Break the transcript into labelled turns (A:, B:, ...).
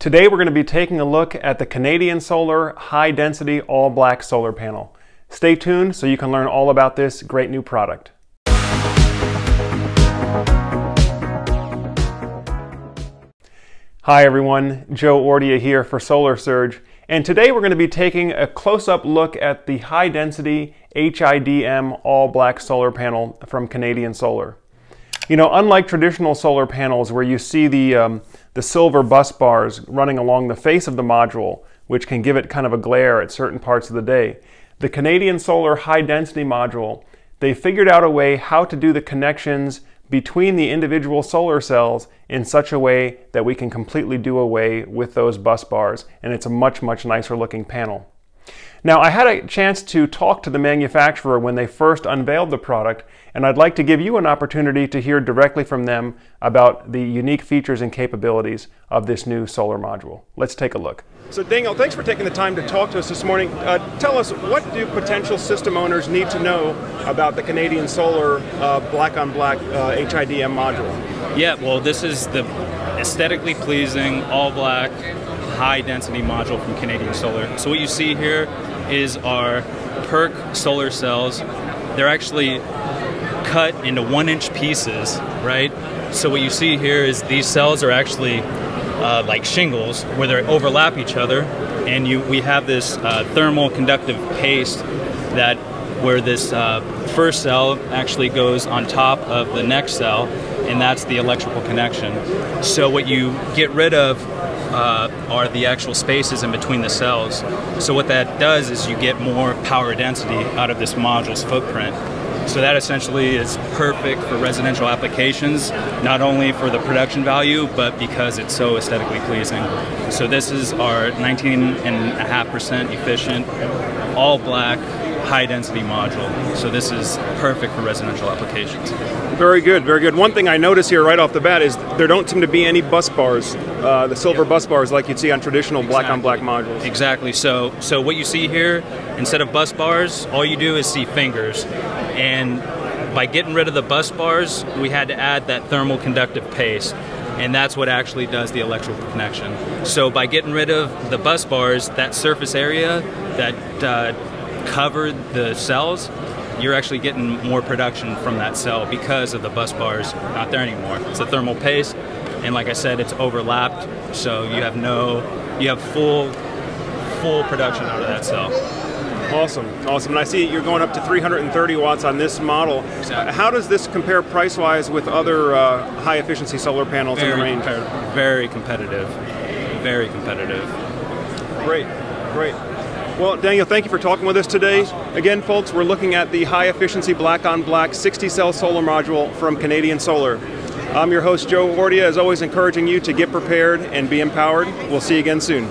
A: Today we're going to be taking a look at the Canadian Solar High Density All Black Solar Panel. Stay tuned so you can learn all about this great new product. Hi everyone, Joe Ordia here for Solar Surge, and today we're going to be taking a close-up look at the high density HIDM all black solar panel from Canadian Solar. You know, unlike traditional solar panels where you see the, um, the silver bus bars running along the face of the module, which can give it kind of a glare at certain parts of the day, the Canadian Solar high density module, they figured out a way how to do the connections between the individual solar cells in such a way that we can completely do away with those bus bars and it's a much much nicer looking panel. Now, I had a chance to talk to the manufacturer when they first unveiled the product, and I'd like to give you an opportunity to hear directly from them about the unique features and capabilities of this new solar module. Let's take a look. So Daniel, thanks for taking the time to talk to us this morning. Uh, tell us, what do potential system owners need to know about the Canadian Solar uh, black on black uh, HIDM module?
B: Yeah, well, this is the aesthetically pleasing, all black, high density module from Canadian Solar. So what you see here is our PERC solar cells. They're actually cut into one inch pieces, right? So what you see here is these cells are actually uh, like shingles where they overlap each other and you we have this uh, thermal conductive paste that where this uh, first cell actually goes on top of the next cell and that's the electrical connection. So what you get rid of uh, are the actual spaces in between the cells. So what that does is you get more power density out of this module's footprint. So that essentially is perfect for residential applications, not only for the production value, but because it's so aesthetically pleasing. So this is our 19.5% efficient, all black, high density module. So this is perfect for residential applications.
A: Very good, very good. One thing I notice here right off the bat is there don't seem to be any bus bars, uh, the silver bus bars like you'd see on traditional black on black modules.
B: Exactly. So, so what you see here, instead of bus bars, all you do is see fingers. And by getting rid of the bus bars, we had to add that thermal conductive paste and that's what actually does the electrical connection. So by getting rid of the bus bars, that surface area that uh, covered the cells, you're actually getting more production from that cell because of the bus bars not there anymore. It's a thermal paste, and like I said, it's overlapped, so you have no, you have full, full production out of that cell.
A: Awesome, awesome. And I see you're going up to 330 watts on this model.
B: Exactly.
A: How does this compare price-wise with other uh, high-efficiency solar panels
B: very
A: in the range?
B: Competitive. Very competitive. Very competitive.
A: Great, great. Well, Daniel, thank you for talking with us today. Again, folks, we're looking at the high efficiency black on black 60 cell solar module from Canadian Solar. I'm your host, Joe Ordia, as always, encouraging you to get prepared and be empowered. We'll see you again soon.